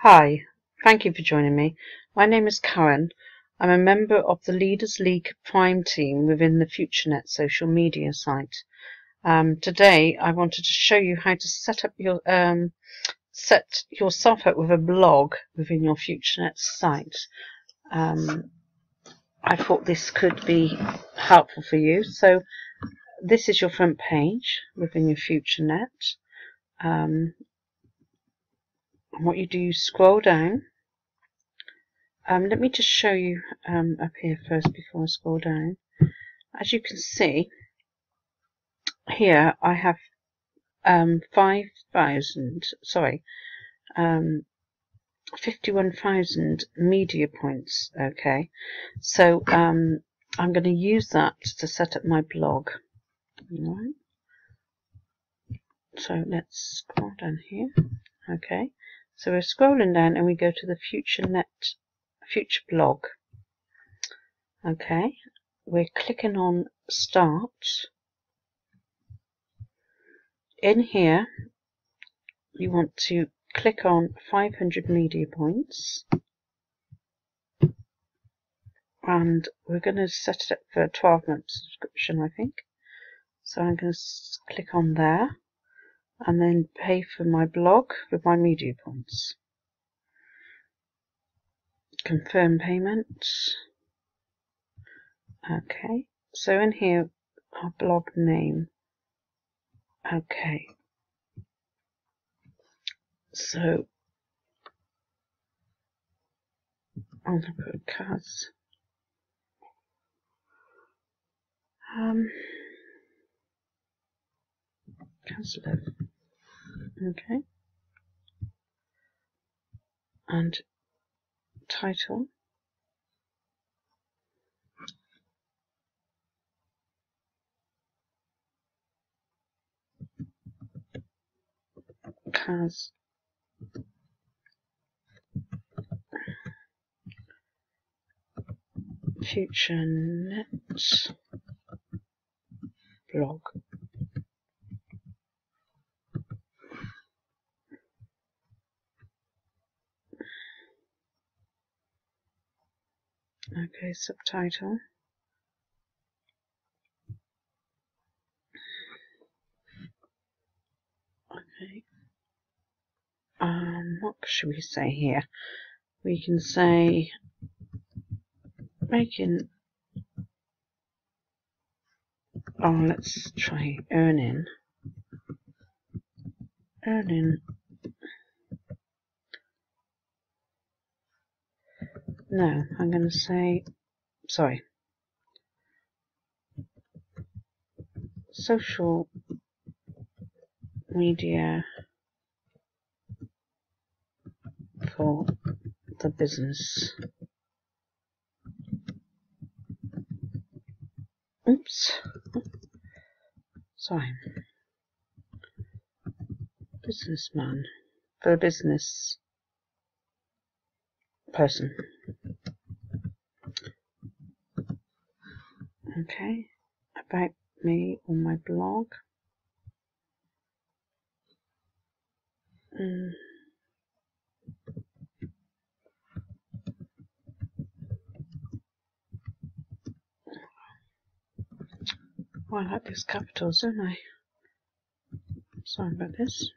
Hi, thank you for joining me. My name is Karen. I'm a member of the Leaders League Prime team within the FutureNet social media site. Um, today I wanted to show you how to set up your um, set yourself up with a blog within your FutureNet site. Um, I thought this could be helpful for you. So this is your front page within your FutureNet. Um, what you do, you scroll down. Um, let me just show you um, up here first before I scroll down. As you can see, here I have um, 5,000, sorry, um, 51,000 media points, okay. So um, I'm going to use that to set up my blog. Alright. So let's scroll down here, okay. So we're scrolling down and we go to the FutureNet Future Blog. Okay, we're clicking on Start. In here, you want to click on 500 media points and we're going to set it up for a 12 month subscription I think so I'm going to click on there and then pay for my blog with my media points. Confirm payment. Okay, so in here, our blog name. Okay, so to put cards. Um, cancel it. Okay. And title. Has future net blog Okay, subtitle. Okay. Um, what should we say here? We can say making. Oh, let's try earning. Earning No, I'm going to say, sorry, social media for the business. Oops. Sorry. Businessman. For a business person. Okay, about me on my blog. Mm. Oh, I like these capitals, don't I? Sorry about this.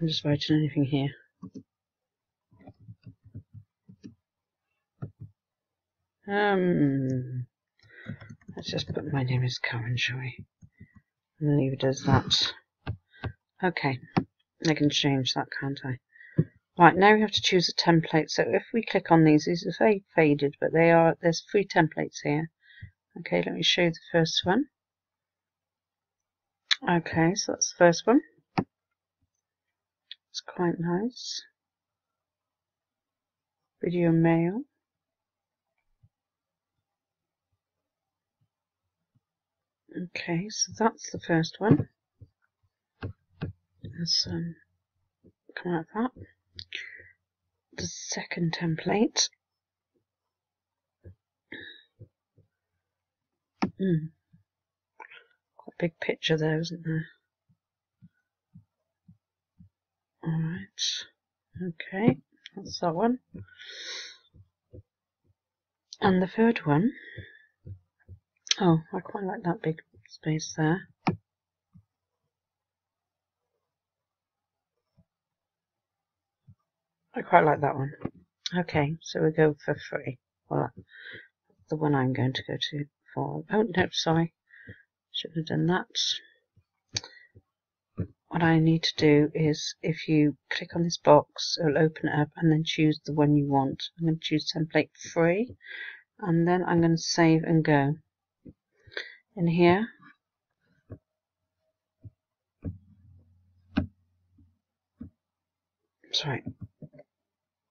I'm just writing anything here. Um, let's just put my name as Karen, shall we? And leave it as that. Okay, I can change that, can't I? Right, now we have to choose a template. So if we click on these, these are faded, but they are, there's three templates here. Okay, let me show you the first one. Okay, so that's the first one. It's quite nice. Video mail. Okay, so that's the first one. Let's um, come out of that. The second template. Hmm. Quite a big picture there, isn't there? Alright. Okay, that's that one. And the third one, oh, I quite like that big space there. I quite like that one. Okay, so we go for free. Well, the one I'm going to go to for. Oh, no, sorry. Should have done that. What I need to do is, if you click on this box, it'll open it up and then choose the one you want. I'm going to choose template free and then I'm going to save and go. In here, sorry,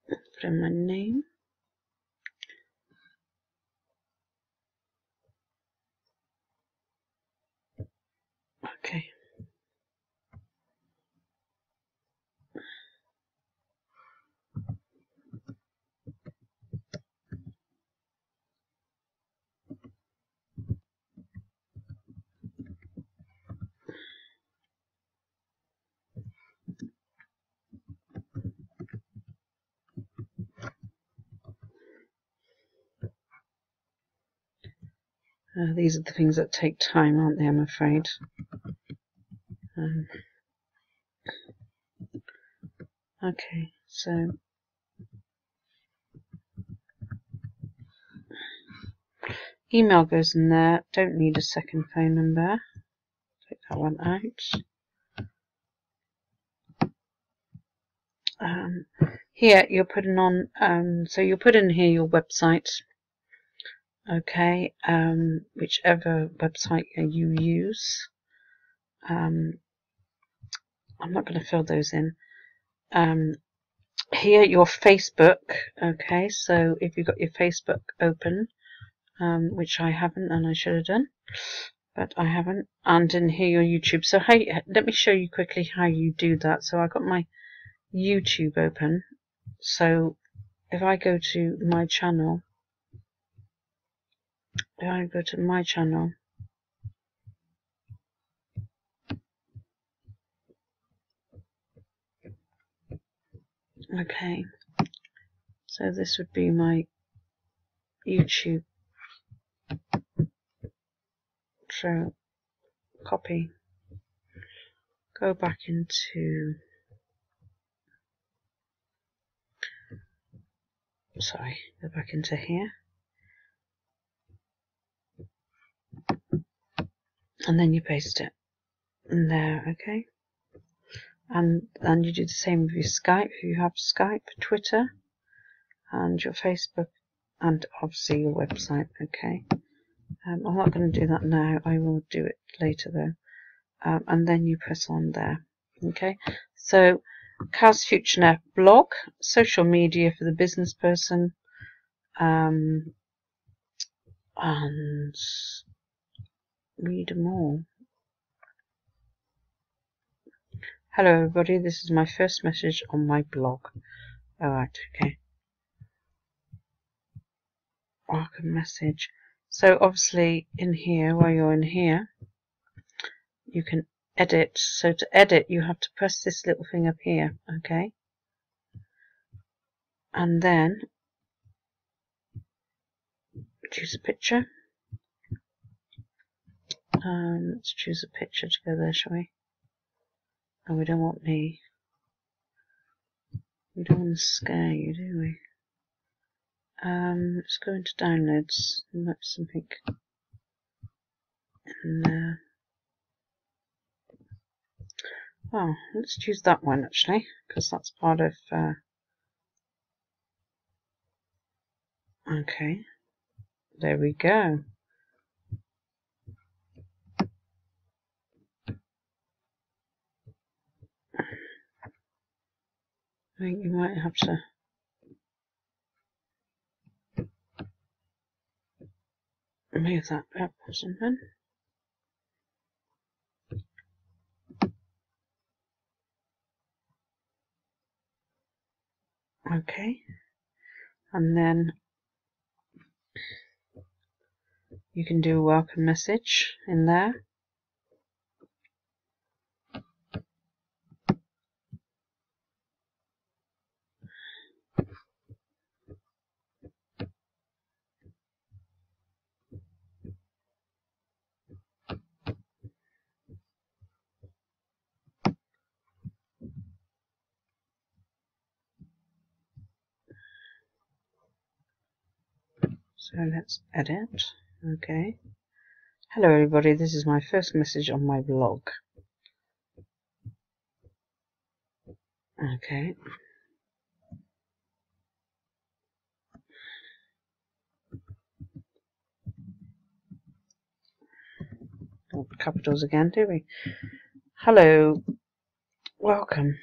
put in my name. Okay. Uh, these are the things that take time, aren't they, I'm afraid. Um, okay, so email goes in there. Don't need a second phone number. Take that one out. Um, here you're putting on, um, so you'll put in here your website okay um, whichever website you use um, I'm not going to fill those in. Um, here your Facebook okay so if you've got your Facebook open um, which I haven't and I should have done but I haven't and in here your YouTube. So hey let me show you quickly how you do that. So I've got my YouTube open. So if I go to my channel I go to my channel. Okay. So this would be my YouTube. So copy. Go back into sorry go back into here and then you paste it in there okay? And then you do the same with your Skype. If you have Skype Twitter and your Facebook and obviously your website okay? Um, I'm not going to do that now. I will do it later though. Um, and then you press on there okay? So Kaz FutureNet blog social media for the business person um, and read more. Hello everybody, this is my first message on my blog. Alright, okay. Welcome message. So obviously in here, while you're in here, you can edit. So to edit, you have to press this little thing up here, okay? And then choose a picture. Um, let's choose a picture to go there, shall we? And we don't want me. We don't want to scare you, do we? Um, let's go into downloads and look something in there. Well, let's choose that one actually, because that's part of. Uh, okay, there we go. I think you might have to move that up or something. Okay, and then you can do a welcome message in there. So let's edit. Okay. Hello everybody, this is my first message on my blog. Okay. Oh, capitals again, do we? Hello. Welcome.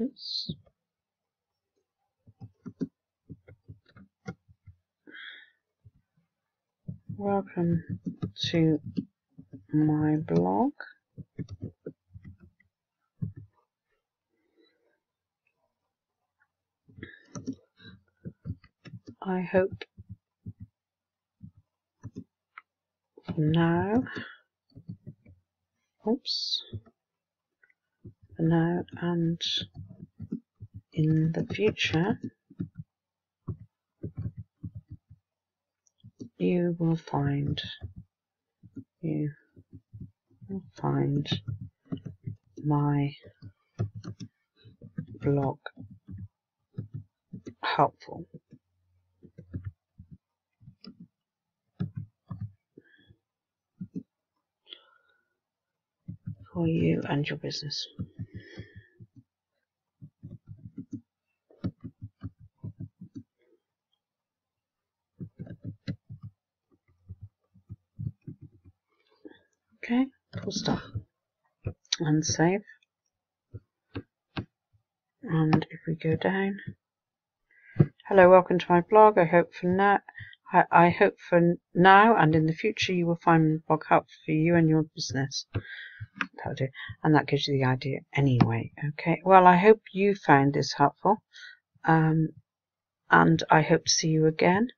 Oops. Welcome to my blog. I hope now, oops, for now and in the future you will find you will find my blog helpful. for you and your business. Okay, full stop. And save. And if we go down, hello, welcome to my blog. I hope for now, I, I hope for now and in the future you will find my blog helpful for you and your business. That'll do. And that gives you the idea anyway. Okay. Well, I hope you found this helpful. Um, and I hope to see you again.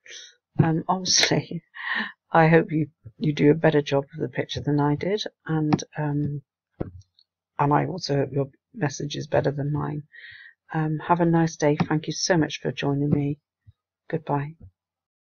Um, obviously, I hope you, you do a better job of the picture than I did, and um, and I also hope your message is better than mine. Um, have a nice day. Thank you so much for joining me. Goodbye.